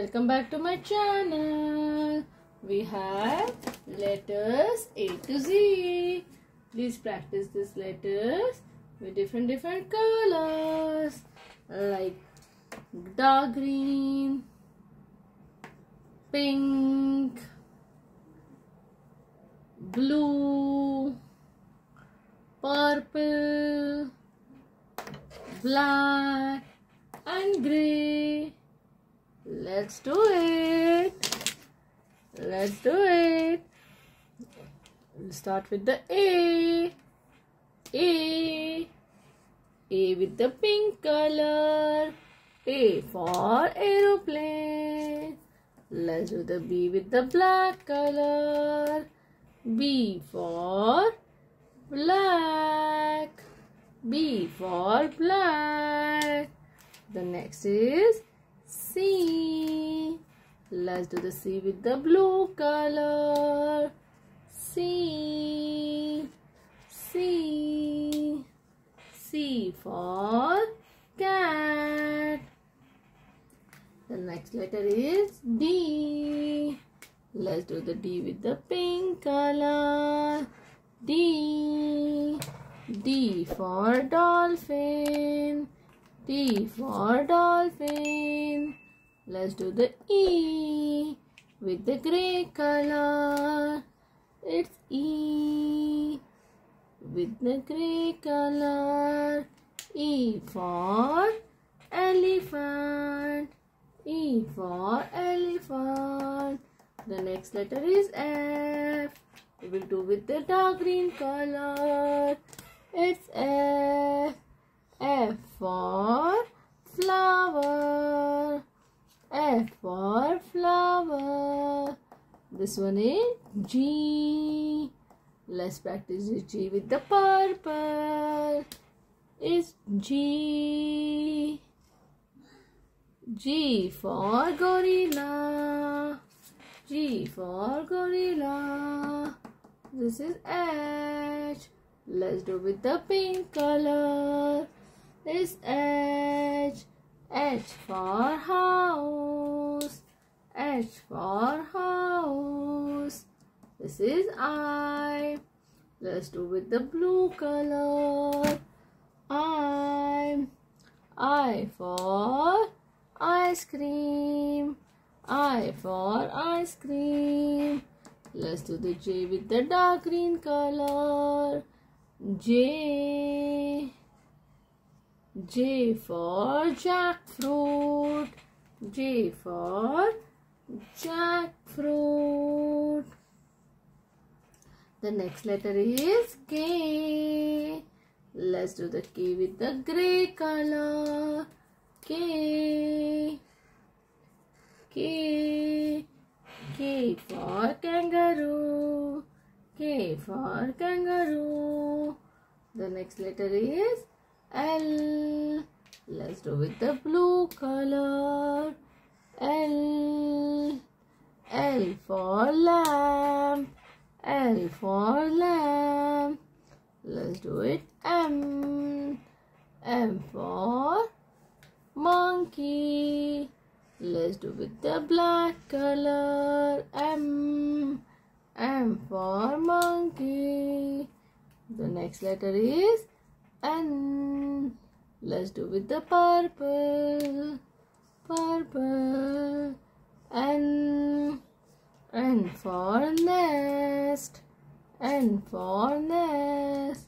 Welcome back to my channel. We have letters A to Z. Please practice these letters with different different colors like dark green, pink, blue, purple, black and grey. Let's do it. Let's do it. We'll start with the A. A. A with the pink color. A for aeroplane. Let's do the B with the black color. B for black. B for black. The next is C. Let's do the C with the blue color. C. C. C for cat. The next letter is D. Let's do the D with the pink color. D. D for dolphin. D for dolphin. Let's do the E with the grey color. It's E with the grey color. E for elephant. E for elephant. The next letter is F. We will do with the dark green color. It's F. F for flower. F for flower. This one is G. Let's practice G with the purple. Is G. G for gorilla. G for gorilla. This is H. Let's do with the pink color. This H. H for house. H for house. This is I. Let's do with the blue color. I. I for ice cream. I for ice cream. Let's do the J with the dark green color. J. J for jackfruit. J for jackfruit. The next letter is K. Let's do the K with the grey color. K. K. K for kangaroo. K for kangaroo. The next letter is L. Let's do with the blue color. L. L for lamb. L for lamb. Let's do it. M. M for monkey. Let's do with the black color. M. M for monkey. The next letter is N. Let's do with the purple. Purple. N. N for nest. N for nest.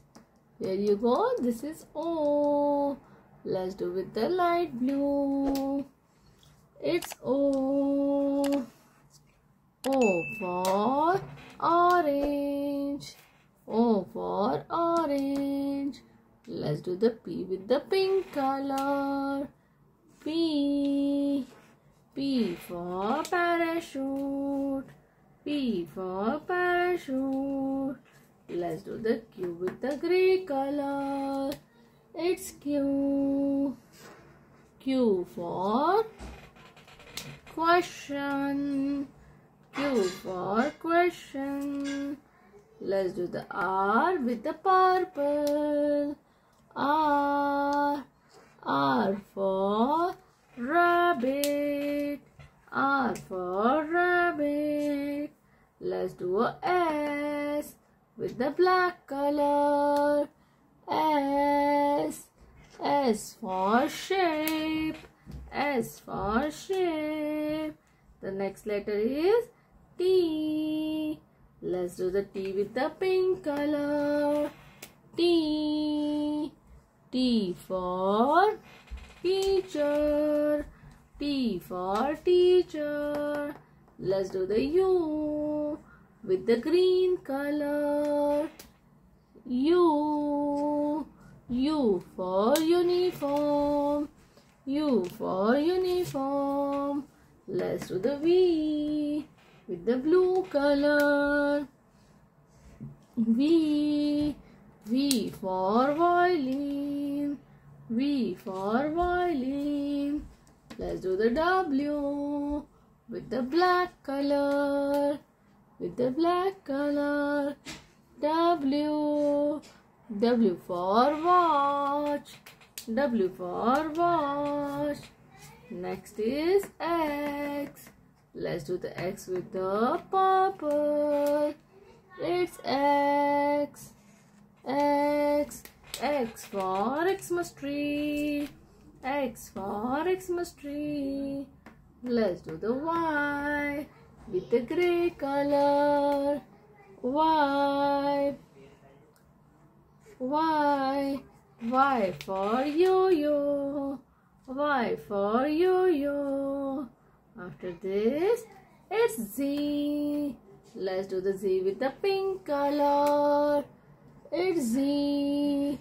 Here you go. This is O. Let's do with the light blue. It's O. O for orange. O for orange. Let's do the P with the pink color. P. P for parachute. P for parachute. Let's do the Q with the grey color. It's Q. Q for question. Q for question. Let's do the R with the purple. R. R for rabbit. R for rabbit. Let's do a S with the black color. S. S for shape. S for shape. The next letter is T. Let's do the T with the pink color. T. T for teacher. T for teacher. Let's do the U with the green color. U. U for uniform. U for uniform. Let's do the V with the blue color. V. V for violin. V for violin. Let's do the W with the black color. With the black color. W. W for watch. W for wash. Next is X. Let's do the X with the purple. It's X. X. X for Xmas tree. X for Xmas tree. Let's do the Y with the grey color. Y. Y. Y for yo-yo. Y for yo-yo. After this, it's Z. Let's do the Z with the pink color. It's Z.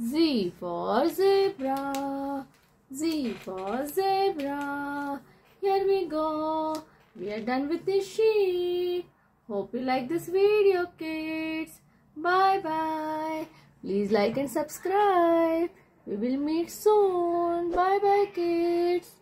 Z for zebra. Z for zebra. Here we go. We are done with this sheet. Hope you like this video, kids. Please like and subscribe. We will meet soon. Bye bye, kids.